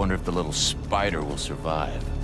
Wonder if the little spider will survive.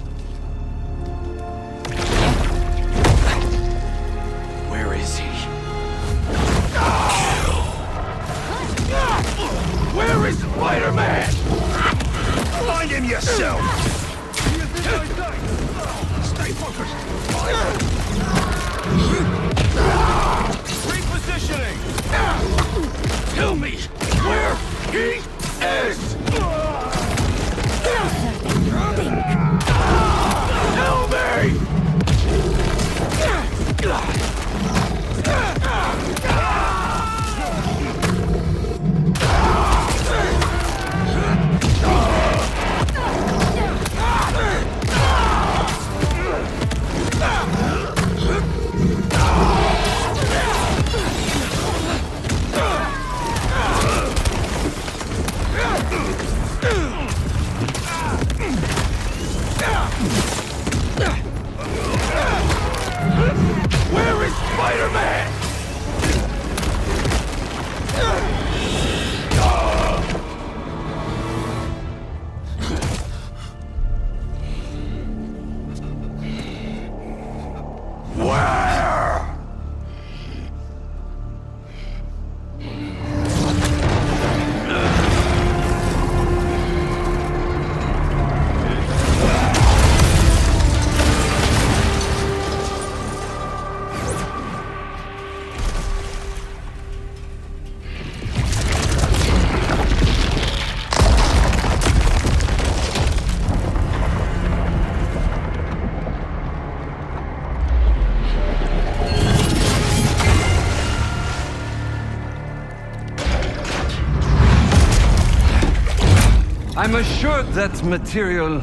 That material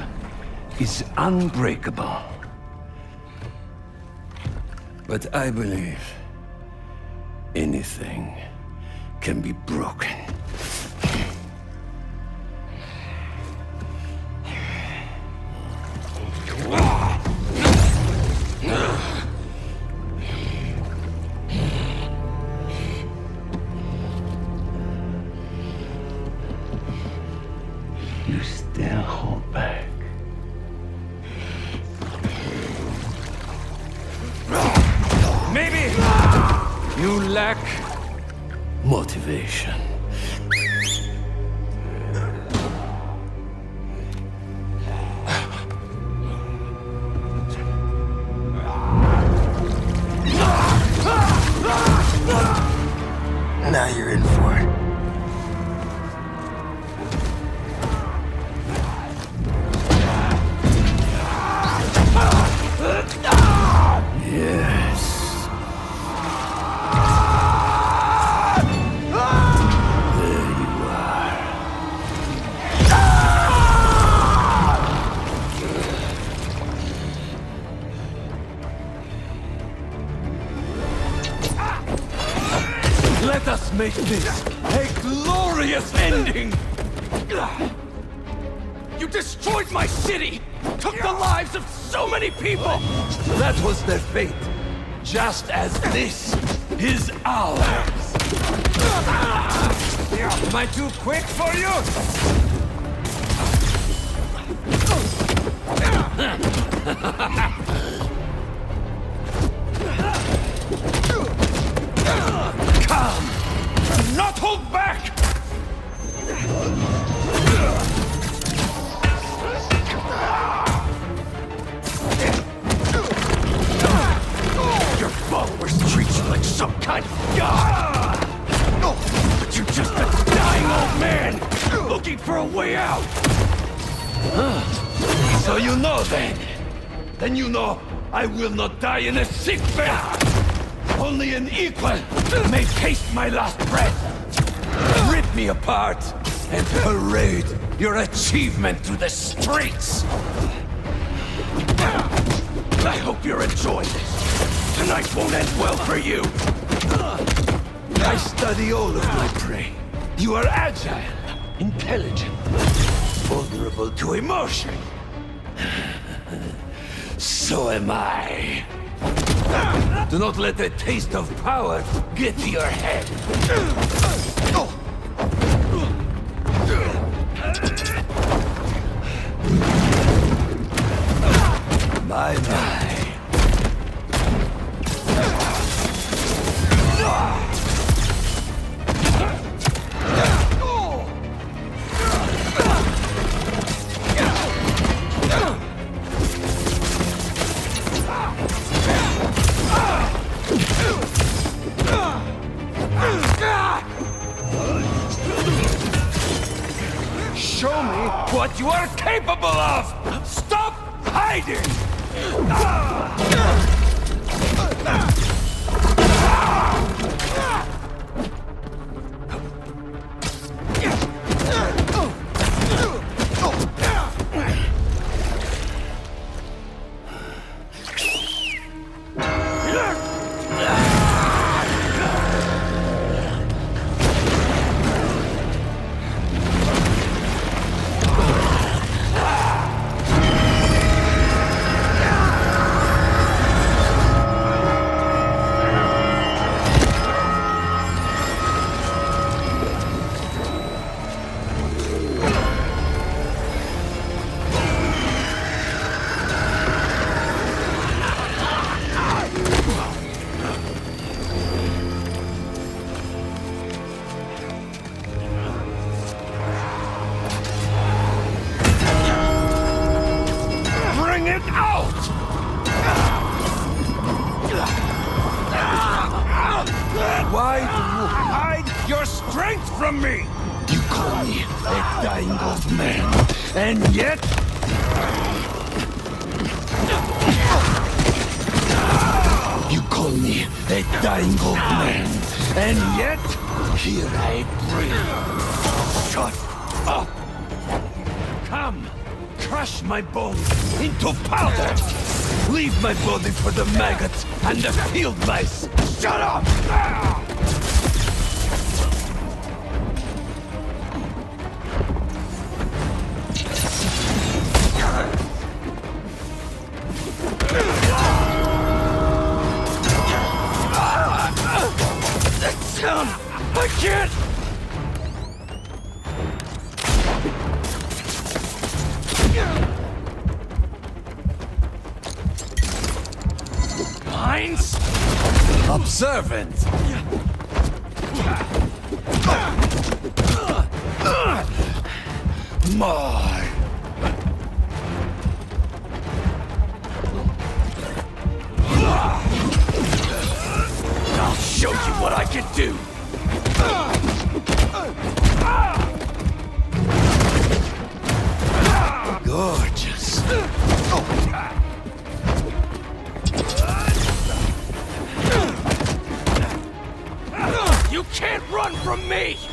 is unbreakable. But I believe anything can be You many people! That was their fate, just as this is ours. Am I too quick for you? Come! Do not hold back! Your followers treat you like some kind of god! But you're just a dying old man, looking for a way out! So you know then? Then you know I will not die in a sick bed! Only an equal may taste my last breath! Rip me apart and parade your achievement to the streets! I hope you're enjoying this. Tonight won't end well for you. I study all of my prey. You are agile, intelligent, vulnerable to emotion. So am I. Do not let the taste of power get to your head. My, my. Ah! Field mice! Shut up! Sound! I can't! Observant. My. I'll show you what I can do. from me!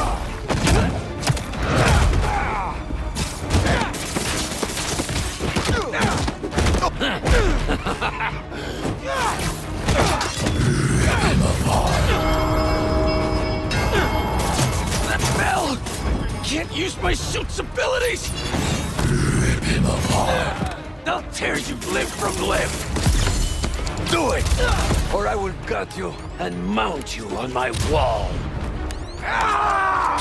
Can't use my suit's abilities! Rip him apart! I'll tear you limb from limb! Do it! Or I will gut you and mount you on my wall! Ah!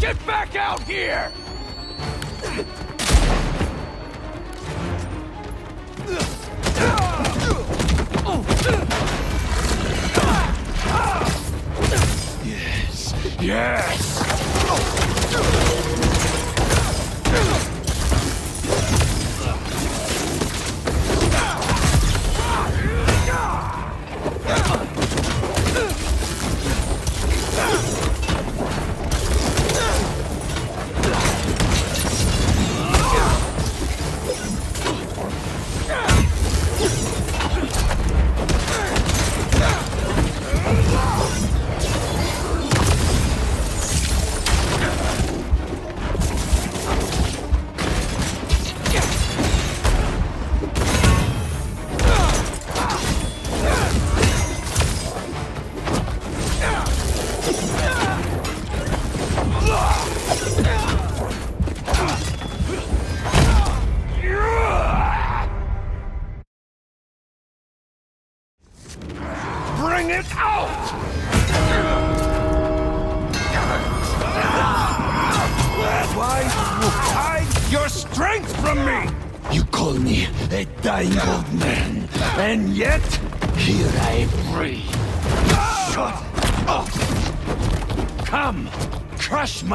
Get back out here! Yes,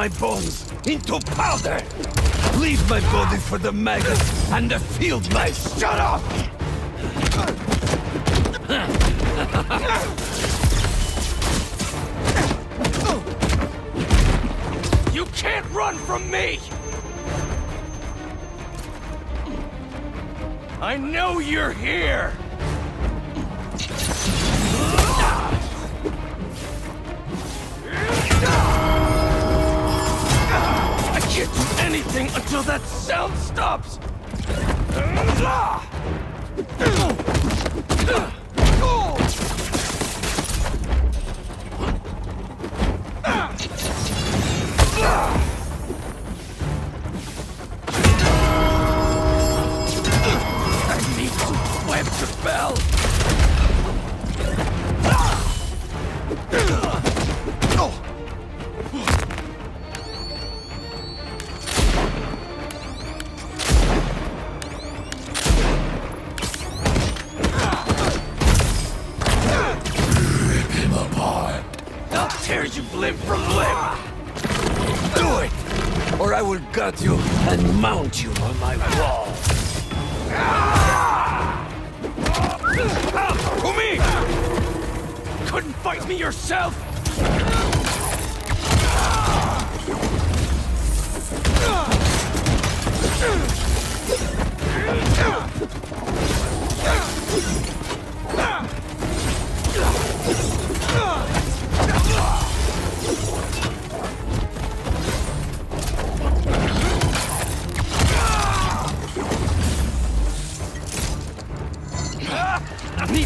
my bones into powder! Leave my body for the maggots and the field mice! Shut up! You can't run from me! I know you're here! Anything until that sound stops! Ah! Couldn't fight me yourself?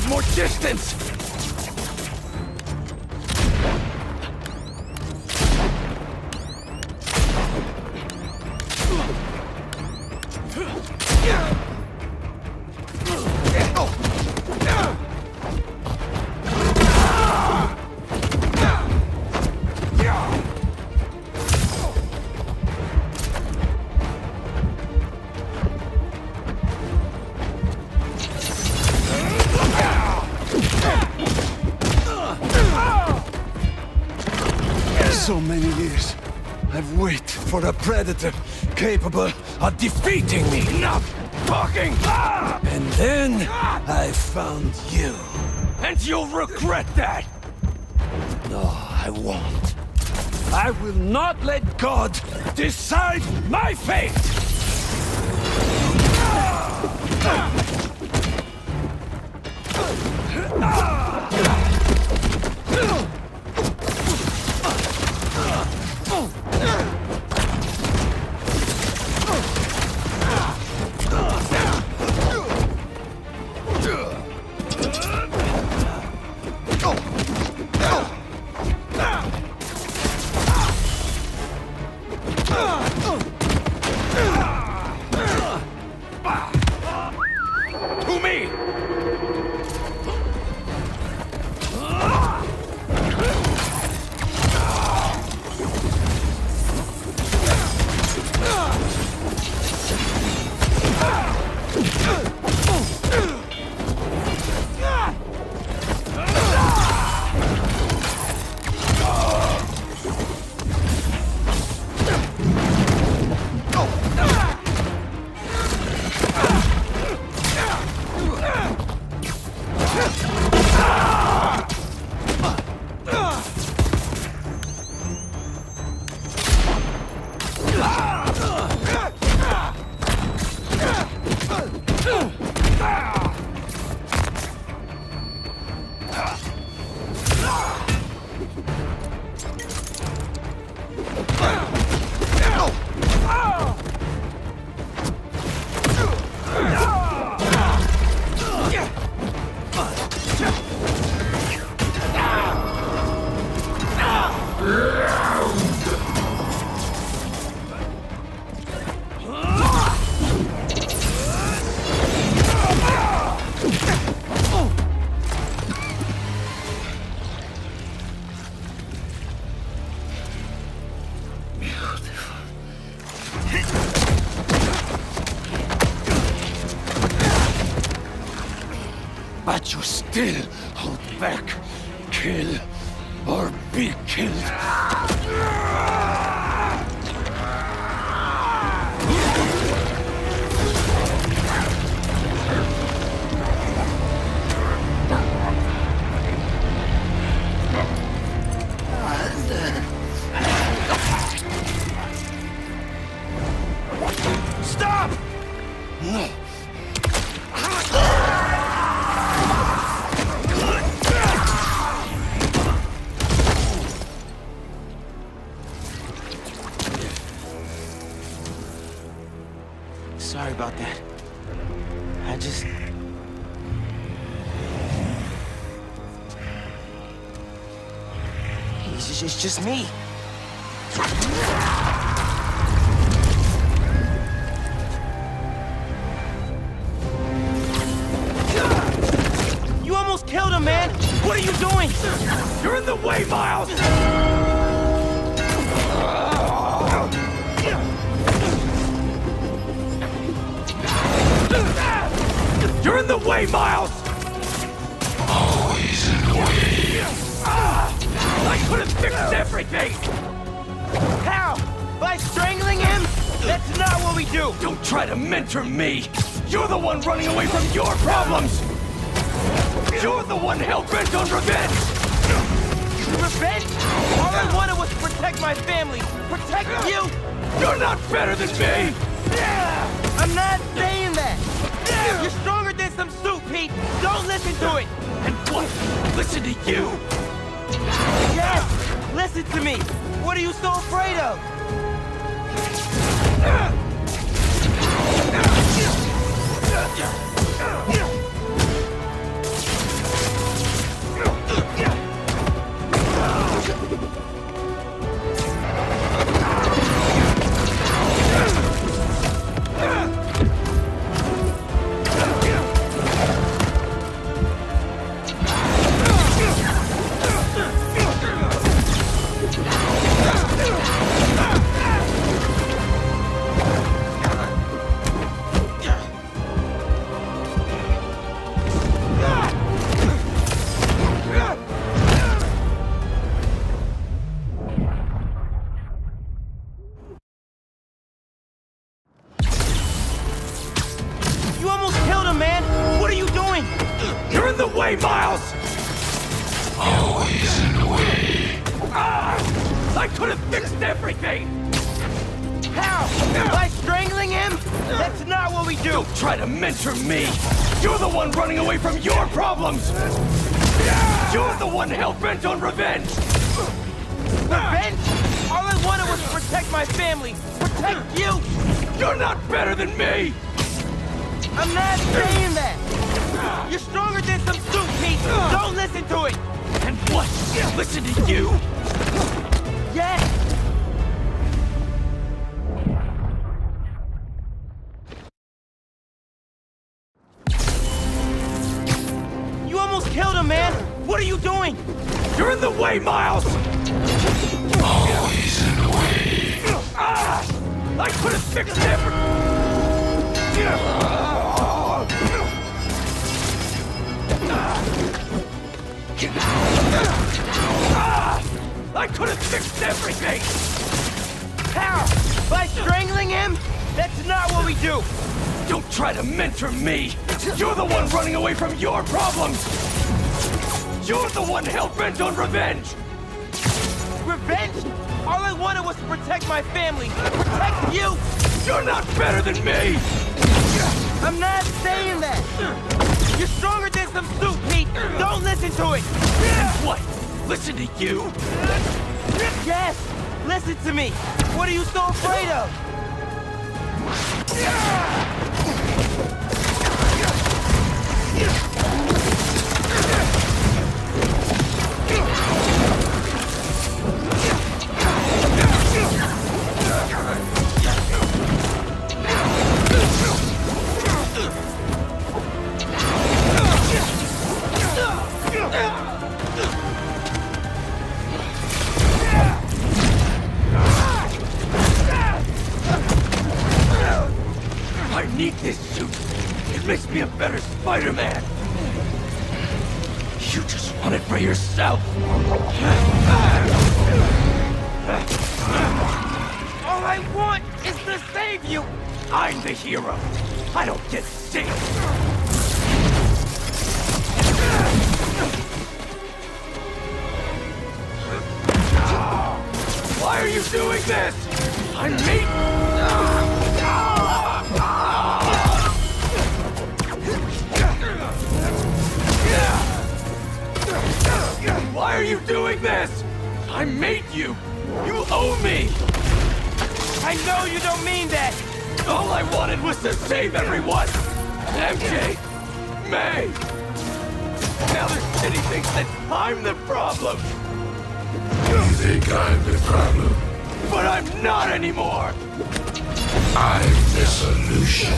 More distance! Capable of defeating me. Enough talking! Ah! And then I found you. And you'll regret that! No, I won't. I will not let God decide my fate! Just, me. My family. Protect you? You're not better than me! I'm not saying that. You're stronger than some soup, Pete. Don't listen to it. And what? Listen to you? Yes, listen to me. What are you so afraid of? I could have fixed everything! How? By strangling him? That's not what we do. Don't try to mentor me! You're the one running away from your problems! You're the one hell-bent on revenge! Revenge? All I wanted was to protect my family. Protect you. You're not better than me! I'm not saying that. You're stronger than some soup, Pete. Don't listen to it. And what? Listen to you? Yes. You almost killed him, man. What are you doing? You're in the way, Miles! We do. Don't try to mentor me! You're the one running away from your problems! You're the one hell-bent on revenge! Revenge? All I wanted was to protect my family. Protect you. You're not better than me! I'm not saying that. You're stronger than some soup, Pete. Don't listen to it. What? Listen to you? Yes. Listen to me. What are you so afraid of? I doing this? I made you. You owe me. I know you don't mean that! All I wanted was to save everyone! MJ! May! Now this city thinks that I'm the problem! You think I'm the problem? But I'm not anymore! I'm the solution.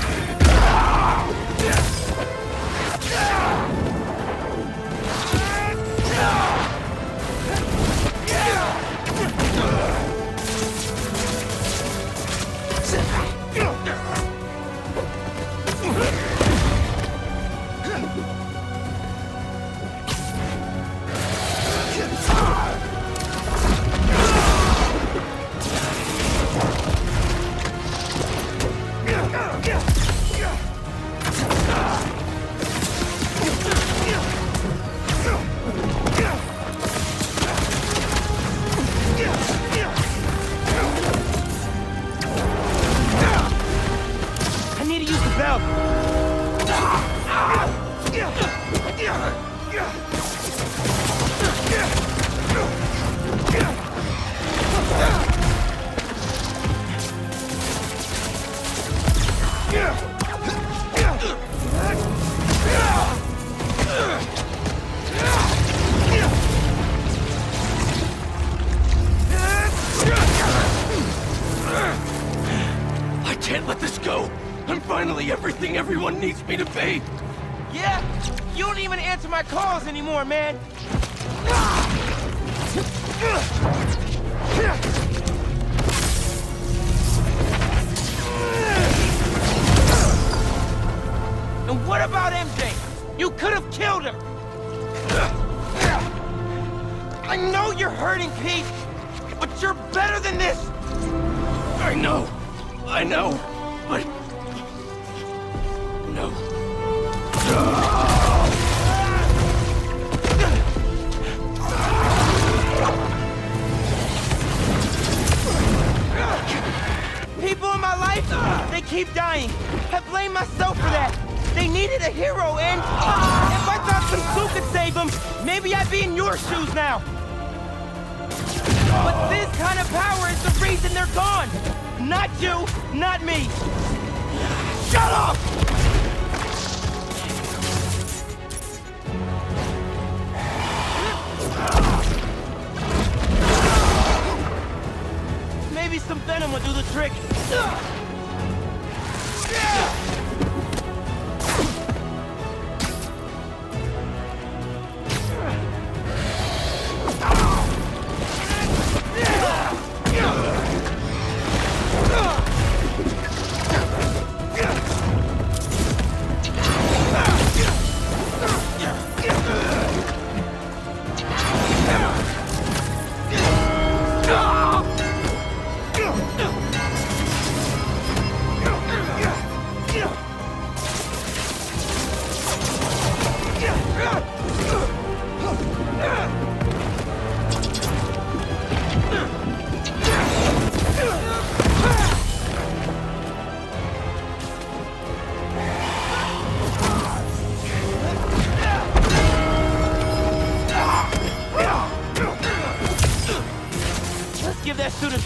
People in my life, they keep dying. I blame myself for that. They needed a hero, and uh, if I thought some Sue could save them, maybe I'd be in your shoes now. But this kind of power is the reason they're gone. Not you, not me. Shut up! Maybe some venom will do the trick. Let's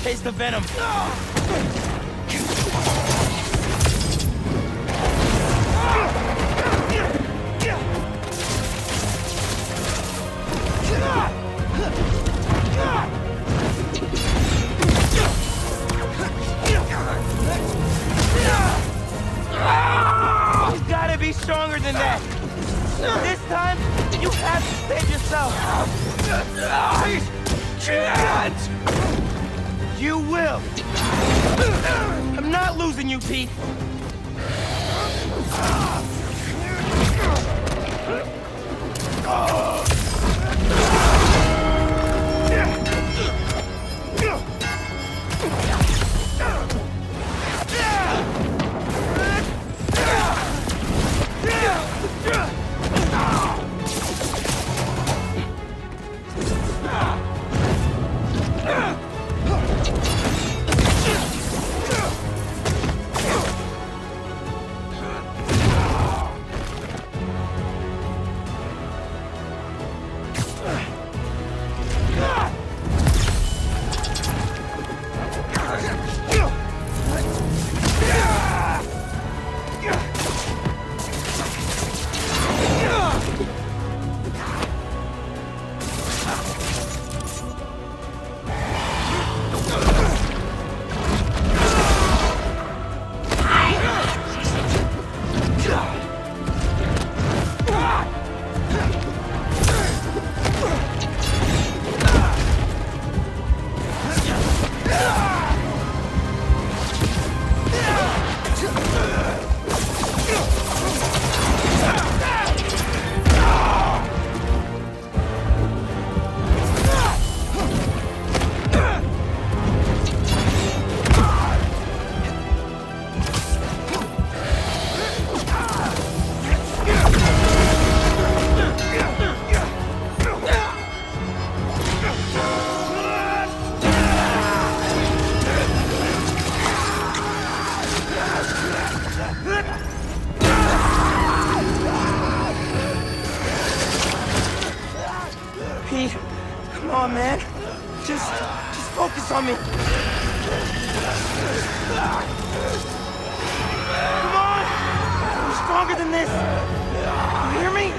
taste the venom. On, man. Just, just focus on me. Come on! I'm stronger than this. You hear me?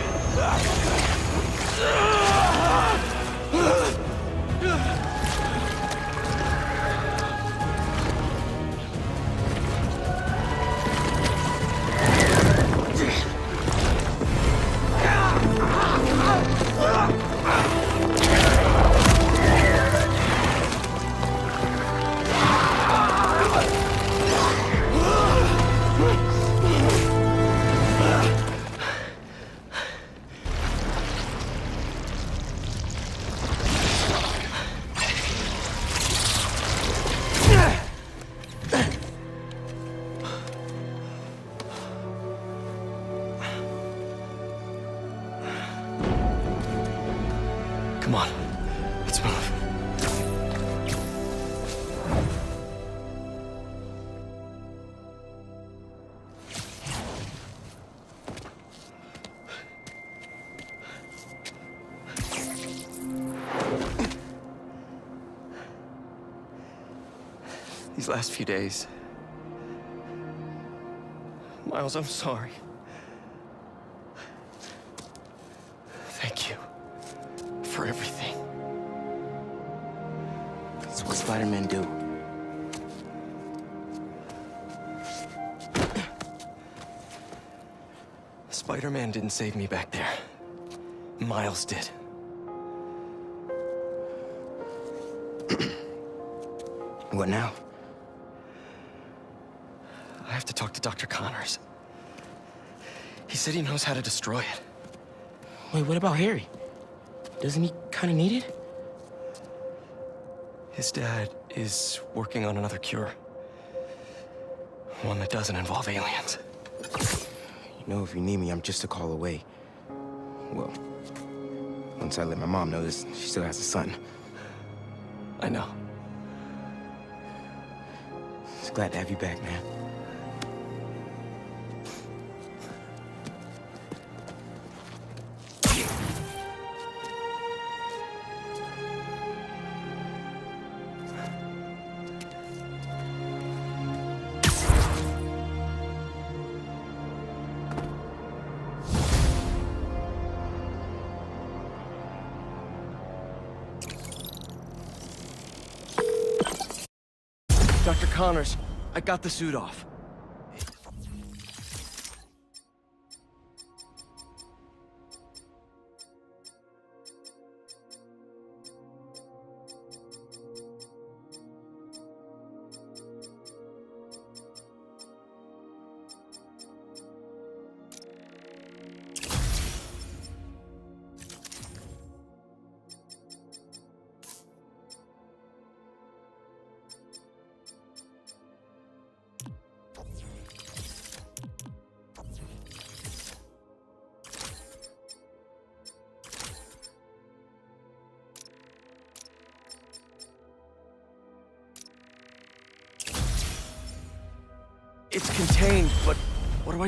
These last few days. Miles, I'm sorry. Thank you for everything. That's what Spider-Man do. Spider-Man didn't save me back there. Miles did. What now? To Dr. Connors. He said he knows how to destroy it. Wait, what about Harry? Doesn't he kind of need it? His dad is working on another cure. One that doesn't involve aliens. You know, if you need me, I'm just a call away. Well, once I let my mom know this, she still has a son. I know. Just glad to have you back, man. Connors, I got the suit off.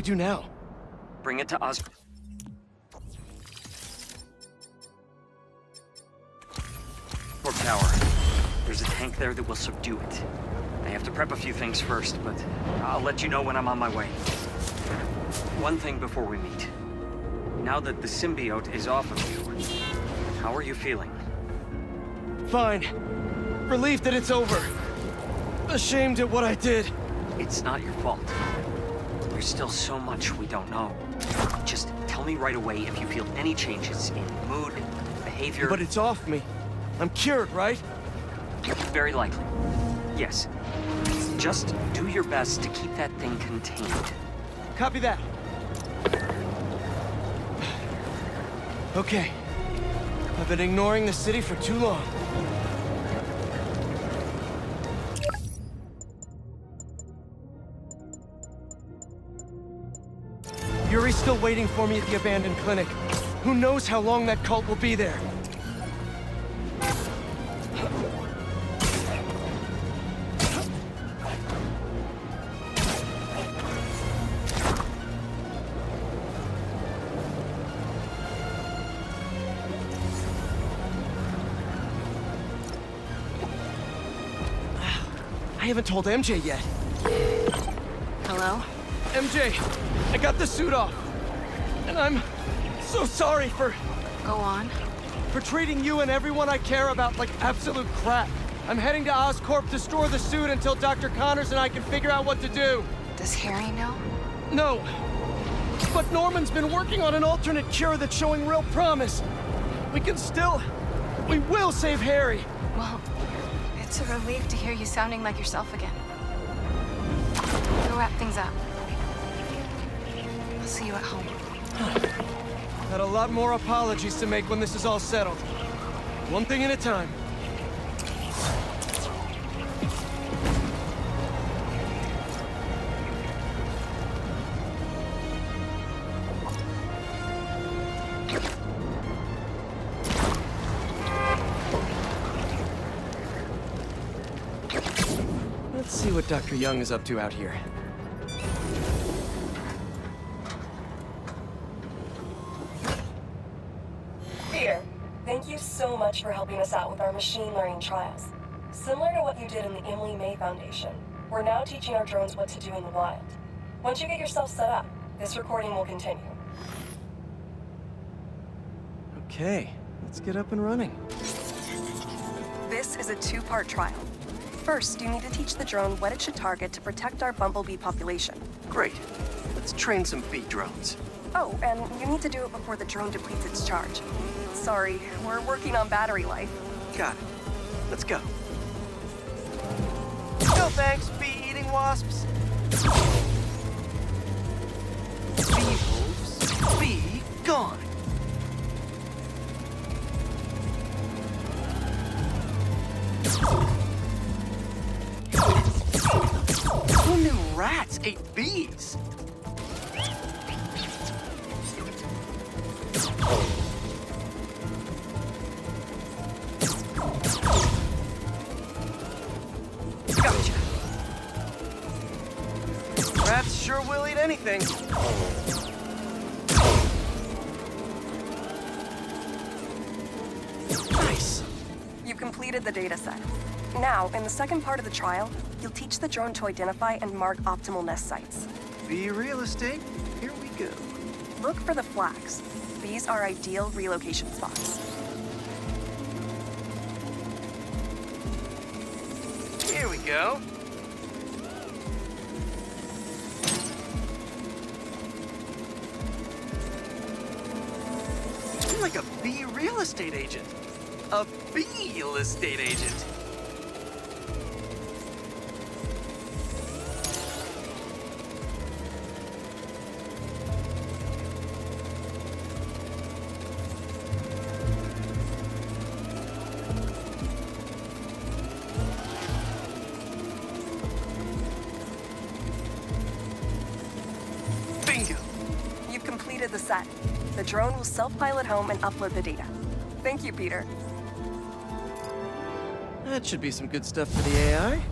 What do now? Bring it to Os... Or Tower. There's a tank there that will subdue it. I have to prep a few things first, but I'll let you know when I'm on my way. One thing before we meet. Now that the symbiote is off of you, how are you feeling? Fine. Relieved that it's over. Ashamed at what I did. It's not your fault. There's still so much we don't know. Just tell me right away if you feel any changes in mood, behavior... But it's off me. I'm cured, right? Very likely. Yes. Just do your best to keep that thing contained. Copy that. Okay. I've been ignoring the city for too long. Still waiting for me at the abandoned clinic. Who knows how long that cult will be there? I haven't told MJ yet. Hello? MJ, I got the suit off. And I'm so sorry for Go on. for treating you and everyone I care about like absolute crap. I'm heading to Oscorp to store the suit until Dr. Connors and I can figure out what to do. Does Harry know? No. But Norman's been working on an alternate cure that's showing real promise. We can still... We will save Harry. Well, it's a relief to hear you sounding like yourself again. We'll wrap things up. I'll see you at home. Got a lot more apologies to make when this is all settled. One thing at a time. Let's see what Dr. Young is up to out here. Machine learning trials. Similar to what you did in the Emily May Foundation, we're now teaching our drones what to do in the wild. Once you get yourself set up, this recording will continue. Okay, let's get up and running. This is a two-part trial. First, you need to teach the drone what it should target to protect our bumblebee population. Great. Let's train some bee drones. Oh, and you need to do it before the drone depletes its charge. Sorry, we're working on battery life. Got it. Let's go. No thanks, bee-eating wasps. Beetles, be gone. In the second part of the trial, you'll teach the drone to identify and mark optimal nest sites. Bee real estate. Here we go. Look for the flags. These are ideal relocation spots. Here we go. I'm like a bee real estate agent. A bee real estate agent. self-pilot home and upload the data. Thank you, Peter. That should be some good stuff for the AI.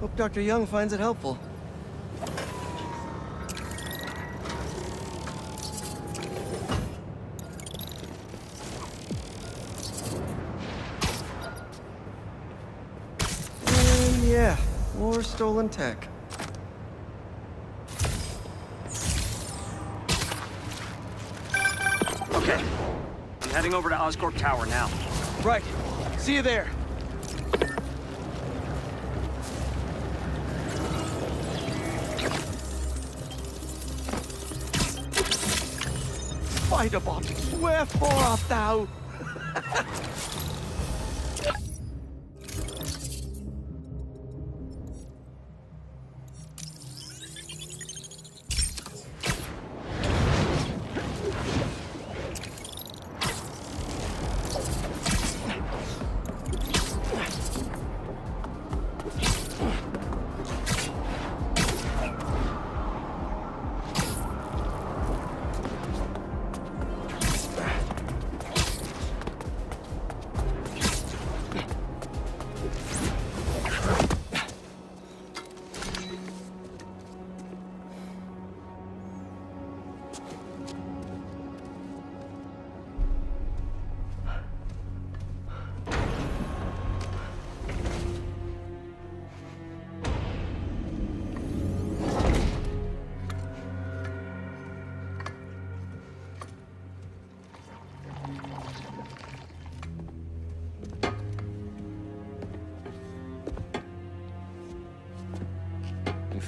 Hope Dr. Young finds it helpful. And yeah, more stolen tech. Okay. I'm heading over to Oscorp Tower now. Right. See you there. Spider-Bot, wherefore art thou?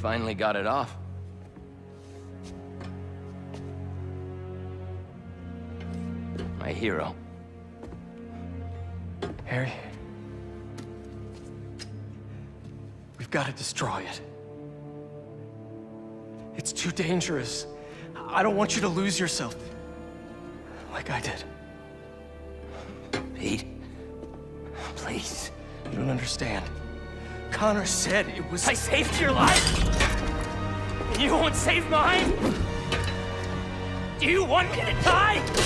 finally got it off. My hero. Harry. We've got to destroy it. It's too dangerous. I don't want you to lose yourself. Like I did. Pete. Please. You don't understand. Connor said it was... I saved your life? You won't save mine? Do you want me to die?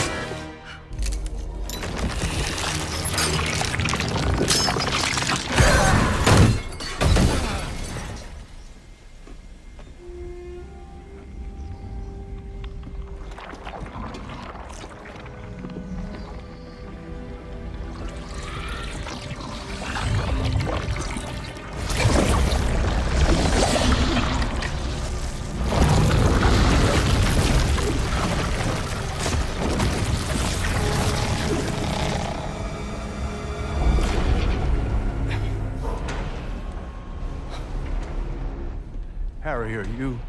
Harry, are you...